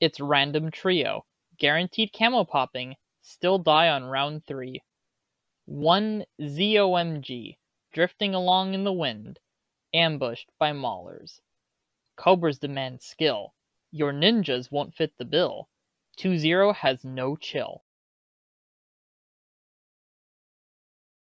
It's random trio, guaranteed camo popping, still die on round 3. 1 ZOMG, drifting along in the wind, ambushed by maulers. Cobras demand skill. Your ninjas won't fit the bill. 2-0 has no chill.